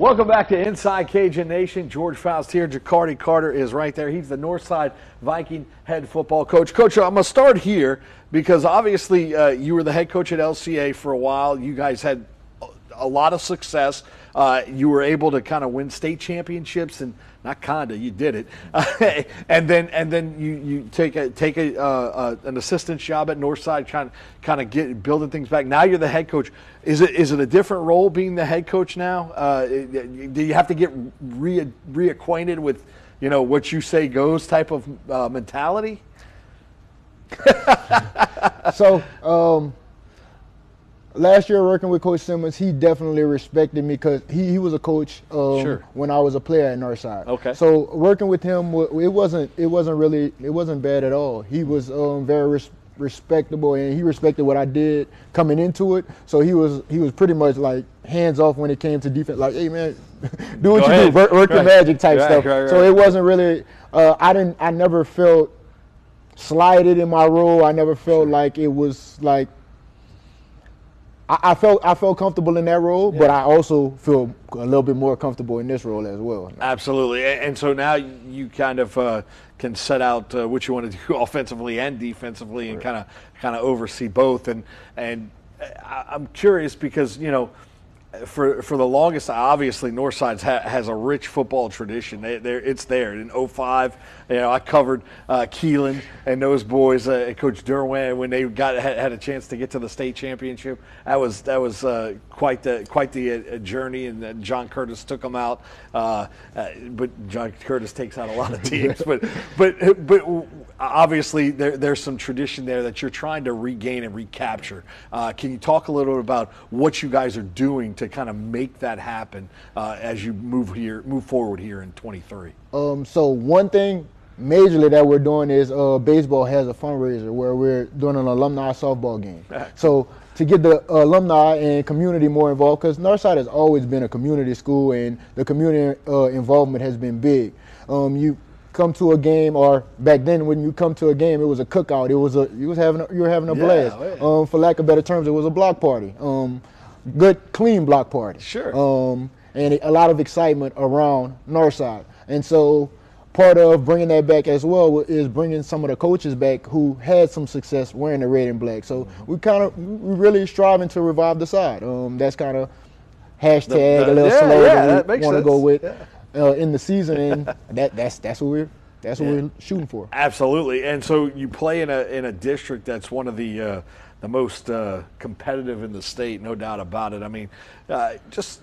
Welcome back to Inside Cajun Nation. George Faust here. Jacardi Carter is right there. He's the Northside Viking head football coach. Coach, I'm going to start here because obviously uh, you were the head coach at LCA for a while. You guys had a lot of success. Uh, you were able to kind of win state championships and not kinda, you did it. and then and then you, you take a take a uh, uh, an assistant job at Northside, kind kind of get building things back. Now you're the head coach. Is it is it a different role being the head coach now? Uh, do you have to get re, reacquainted with you know what you say goes type of uh, mentality? so. Um, last year working with Coach Simmons, he definitely respected me because he, he was a coach um, sure. when I was a player at Northside. Okay. So working with him, it wasn't it wasn't really it wasn't bad at all. He was um, very res- respectable and he respected what I did coming into it. So he was he was pretty much like hands off when it came to defense. Like, hey man, do what Go you ahead. do, work, work right. the magic type right, stuff. Right, so it wasn't really. Uh, I didn't. I never felt slighted in my role. I never felt like it was like I, I, felt I felt comfortable in that role, yeah. but I also feel a little bit more comfortable in this role as well. Absolutely, and so now you kind of uh, can set out uh, what you want to do offensively and defensively, and kind of kind of oversee both. And and uh, I'm curious because you know for for the longest, obviously Northside ha, has a rich football tradition. They, it's there. In 05, you know, I covered uh, Keelan and those boys, uh, Coach Derwin, when they got had, had, a chance to get to the state championship. That was that was uh, quite the quite the uh, journey, and John Curtis took them out. Uh, uh, but John Curtis takes out a lot of teams. but but but obviously there, there's some tradition there that you're trying to regain and recapture. can you talk a little bit about what you guys are doing? to kind of make that happen uh, as you move here, move forward here in 23? Um, so one thing majorly that we're doing is uh, baseball has a fundraiser where we're doing an alumni softball game. so to get the alumni and community more involved, because Northside has always been a community school and the community uh, involvement has been big. Um, you come to a game, or back then when you come to a game, it was a cookout. It was a you was having a, you were having a yeah, blast. Yeah. Um, for lack of better terms, it was a block party. Um, good, clean block party. Sure. Um, and a lot of excitement around Northside. And so part of bringing that back as well is bringing some of the coaches back who had some success wearing the red and black. So we kind of we really striving to revive the side. Um, that's kind of hashtag the, the, a little yeah, slogan yeah, we want to go with. Uh, in the season, and that that's that's what we're that's what yeah. we're shooting for. Absolutely. And so you play in a in a district that's one of the uh, the most uh, competitive in the state, no doubt about it. I mean, uh, just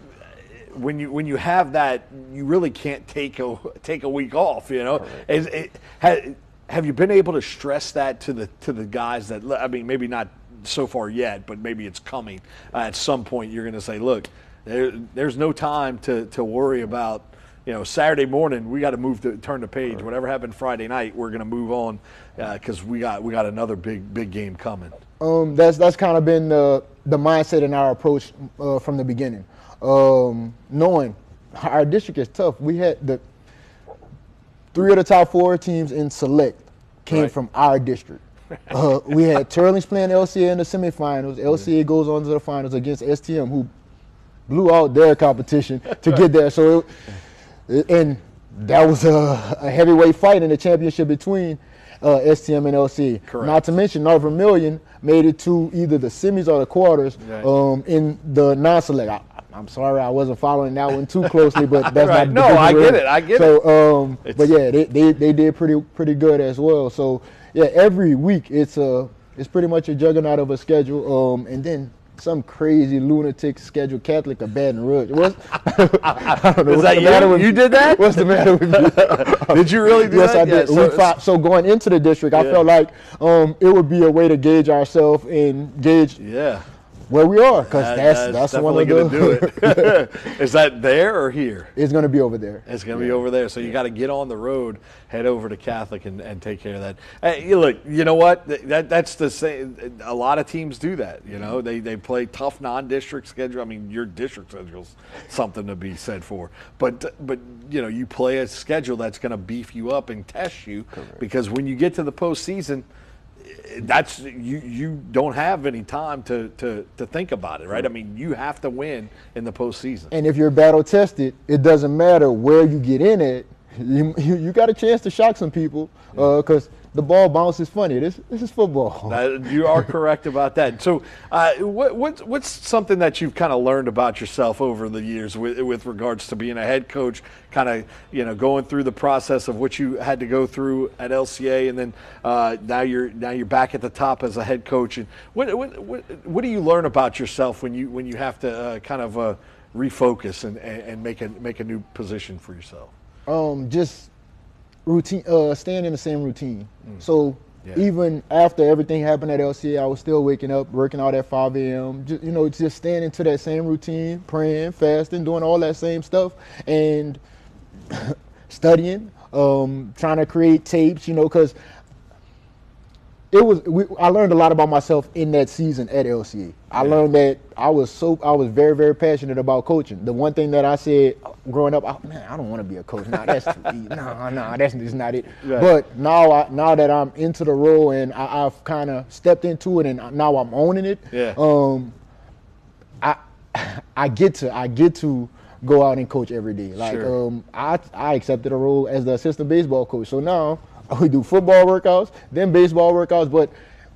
when you when you have that, you really can't take a take a week off. You know, Is, it, have, have you been able to stress that to the to the guys that I mean, maybe not so far yet, but maybe it's coming uh, at some point. You're going to say, look, there, there's no time to to worry about you know, Saturday morning we got to move to turn the page. Whatever happened Friday night, we're going to move on because uh, we got we got another big big game coming. Um, that's that's kind of been the the mindset and our approach uh, from the beginning. Um, knowing our district is tough, we had the three of the top four teams in select came right. from our district. Uh, we had Teurlings playing LCA in the semifinals. LCA goes on to the finals against STM, who blew out their competition to get there. So. It, and that was a, a, heavyweight fight in the championship between uh, STM and LC. Correct. Not to mention, North Vermilion made it to either the semis or the quarters right. um, in the non-select. I, am sorry, I wasn't following that one too closely, but that's right. not. No, I get it. I get so, it. Um, but yeah, they, they, they did pretty pretty good as well. So yeah, every week it's a it's pretty much a juggernaut of a schedule. Um, and then some crazy lunatic scheduled Catholic of Baton Rouge. What's, I don't know. Is that you? With, you did that? What's the matter with you? did you really do yes, that? Yes, I did. Yeah, so, so, going into the district, yeah. I felt like um, it would be a way to gauge ourselves and gauge yeah where we are because that, that's that's, that's one of the. Do it. Is that there or here? It's going to be over there. It's going to yeah. be over there. So you got to get on the road, head over to Catholic, and, and take care of that. Hey, look, you know what? That that's the same. A lot of teams do that. You know, they they play tough non-district schedule. I mean, your district schedule's something to be said for. But but you know, you play a schedule that's going to beef you up and test you Correct. because when you get to the postseason that's you you don't have any time to to to think about it, right? I mean, you have to win in the postseason. And if you're battle tested, it doesn't matter where you get in it. You, you, you got a chance to shock some people uh, because the ball bounces funny. This this is football. Uh, you are correct about that. So, uh, what, what, what's something that you've kind of learned about yourself over the years with, with regards to being a head coach, kind of you know going through the process of what you had to go through at LCA, and then uh, now you're now you're back at the top as a head coach. And what what, what, what do you learn about yourself when you when you have to uh, kind of uh, refocus and, and make a make a new position for yourself? Um, just routine, uh, staying in the same routine. So Yeah. even after everything happened at LCA, I was still waking up, working out at 5 a.m. Just, you know, just staying into that same routine, praying, fasting, doing all that same stuff, and studying, um, trying to create tapes. You know, because it was we, I learned a lot about myself in that season at LCA. I Yeah. learned that I was so I was very very passionate about coaching. The one thing that I said growing up, I, man, I don't want to be a coach. Nah, that's too easy. Nah, nah, that's just not it. Right. But now I now that I'm into the role and I, I've kind of stepped into it and now I'm owning it. Yeah. Um, I I get to I get to go out and coach every day. Like Sure. um, I I accepted a role as the assistant baseball coach. So now we do football workouts, then baseball workouts, but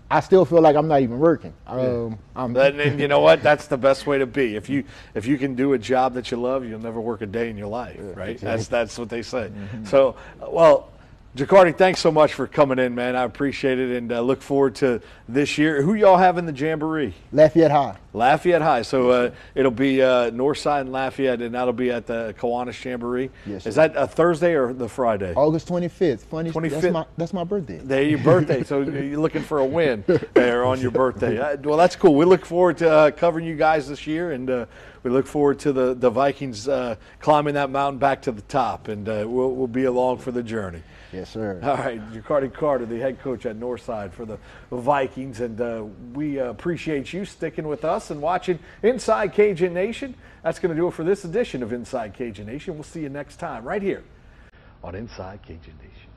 I still feel like I'm not even working. Um, I'm, And, and you know what? That's the best way to be. If you if you can do a job that you love, you'll never work a day in your life, right? That's that's what they say. So, well, Jacardi, thanks so much for coming in, man. I appreciate it, and uh, look forward to this year. Who y'all have in the jamboree? Lafayette High. Lafayette High. So uh, it'll be uh, Northside and Lafayette, and that'll be at the Kiwanis Jamboree. Yes, Is that a Thursday or the Friday? August 25th. Funny. 25th. That's my that's my birthday. There, your birthday. So you're looking for a win there on your birthday. Uh, Well, that's cool. We look forward to uh, covering you guys this year, and uh, we look forward to the the Vikings uh, climbing that mountain back to the top, and uh, we'll we'll be along for the journey. Yes, sir. All right, Jacardi Carter, the head coach at Northside for the Vikings, and uh, we appreciate you sticking with us and watching Inside Cajun Nation. That's going to do it for this edition of Inside Cajun Nation. We'll see you next time right here on Inside Cajun Nation.